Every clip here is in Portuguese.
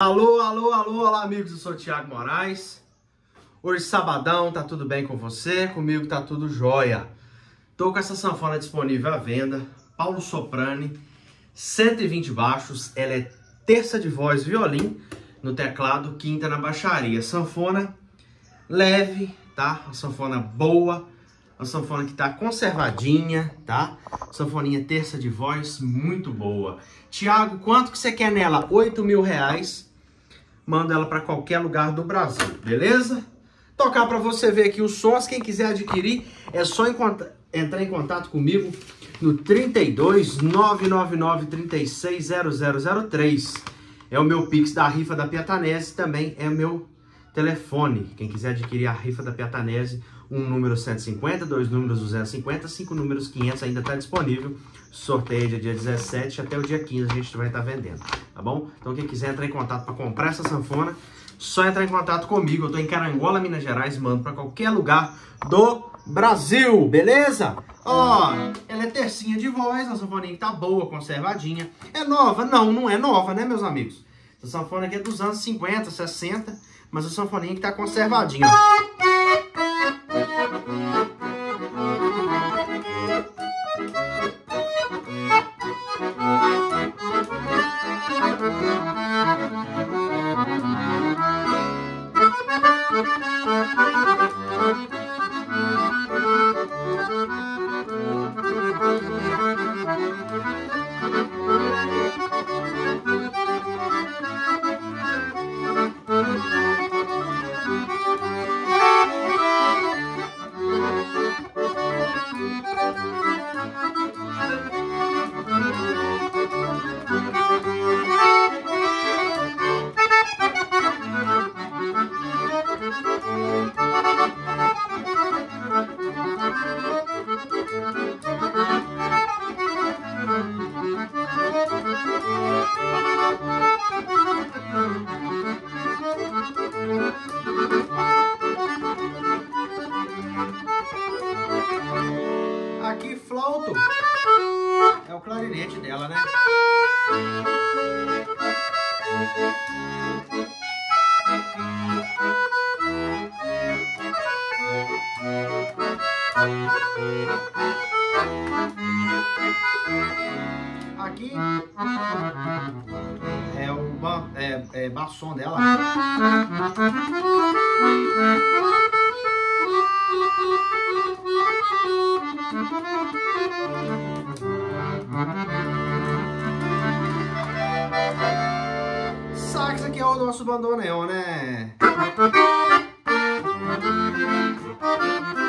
Alô, alô, alô, olá amigos, eu sou o Thiago Moraes. Hoje sabadão, tá tudo bem com você? Comigo tá tudo jóia. Tô com essa sanfona disponível à venda, Paulo Soprani, 120 baixos, ela é terça de voz violino no teclado, quinta na baixaria. Sanfona leve, tá? Uma sanfona boa, uma sanfona que tá conservadinha, tá? Sanfoninha terça de voz, muito boa. Tiago, quanto que você quer nela? 8 mil reais. Manda ela para qualquer lugar do Brasil, beleza? Tocar para você ver aqui os sons. Quem quiser adquirir, é só entrar em contato comigo no 32 999 36 0003. É o meu Pix da rifa da Piatanese, também é o meu telefone. Quem quiser adquirir a rifa da Piatanese, um número 150, dois números 250, cinco números 500 ainda está disponível. Sorteio dia 17 até o dia 15 a gente vai estar tá vendendo, tá bom? Então quem quiser entrar em contato para comprar essa sanfona, só entrar em contato comigo. Eu estou em Carangola, Minas Gerais, mando para qualquer lugar do Brasil, beleza? Ó, ela é tercinha de voz, a sanfoninha tá boa, conservadinha. É nova? Não, não é nova, né, meus amigos? Essa sanfona aqui é dos anos 50, 60, mas a sanfoninha que tá conservadinha. Aqui flauto é o clarinete dela, né? Aqui é o ba é, é bassom dela. Aqui é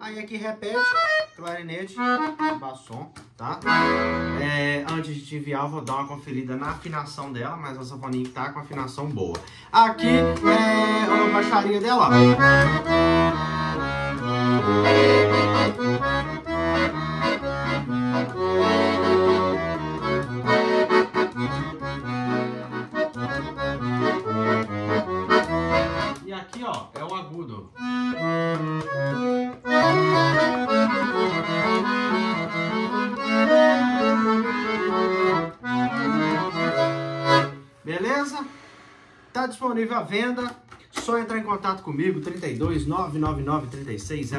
Aí aqui repete, clarinete, bassom, tá? É, antes de enviar, eu vou dar uma conferida na afinação dela, mas a sanfoninha tá com afinação boa. Aqui é a baixaria dela, aqui, ó, é o agudo. Beleza? Tá disponível à venda. Só entrar em contato comigo, 32 999 36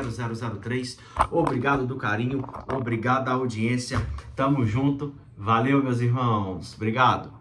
0003. Obrigado do carinho, obrigado da audiência. Tamo junto. Valeu, meus irmãos. Obrigado.